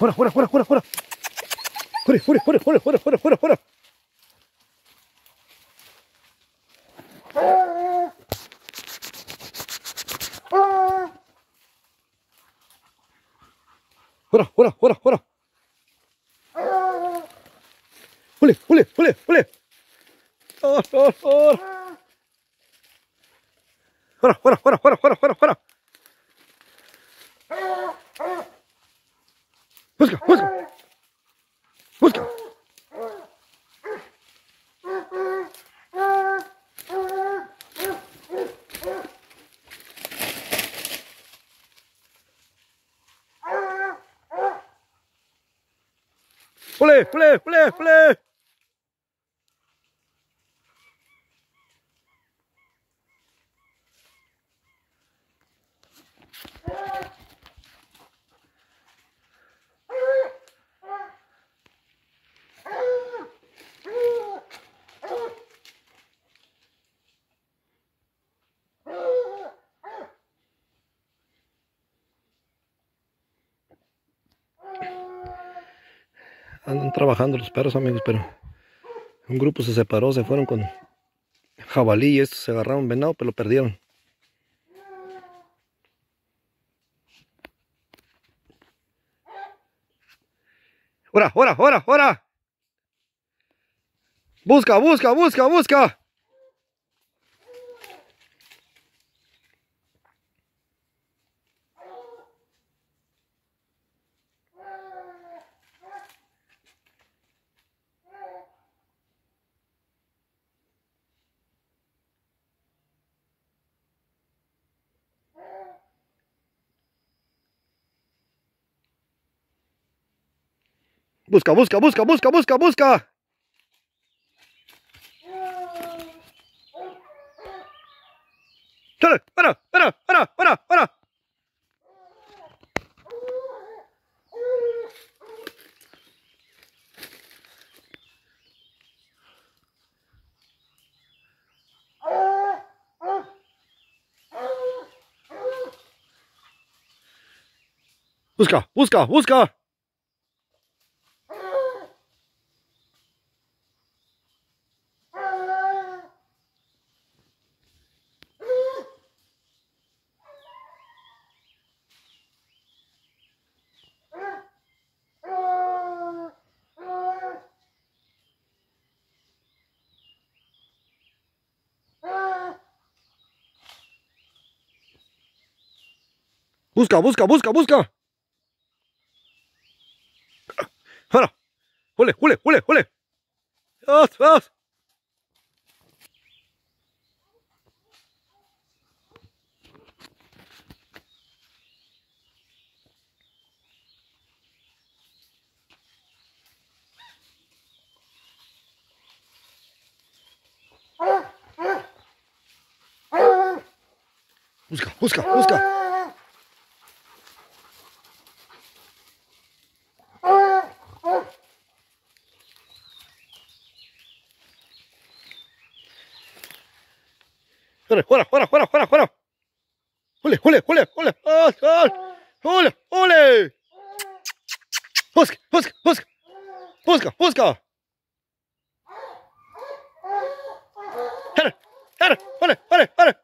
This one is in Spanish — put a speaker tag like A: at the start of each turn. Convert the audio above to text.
A: Fuera, fuera, fuera, fuera, fuera. Fuera, fuera, fuera, fuera, fuera, fuera, fuera, fuera. Fuera, fuera, fuera, fuera. Jule, jule, jule, jule. Fuera, fuera, fuera. Fuera, fuera, fuera, fuera, fuera, fuera, fuera. Busca, busca. Busca. Jule, jule, jule, jule. Andan trabajando los perros, amigos, pero un grupo se separó, se fueron con jabalí y estos se agarraron venado, pero lo perdieron. ¡Hora, hora, hora, hora! Busca, busca, busca, busca. Busca, busca, busca, busca, busca, busca. ¡Chale! ¡Para! ¡Para! ¡Para! ¡Para! ¡Para! Busca, busca, busca. Busca, busca, busca, busca. Ahora. Jule, jule, jule, jule. Vamos, vamos. Busca, busca, busca. Fuera, fuera, fuera, fuera, fuera, fuera. Jule, jule. ¡Ah, ah! ¡Jule, jule! Busca, busca, busca. Busca, busca. Jale, jale, jale, jale, jale.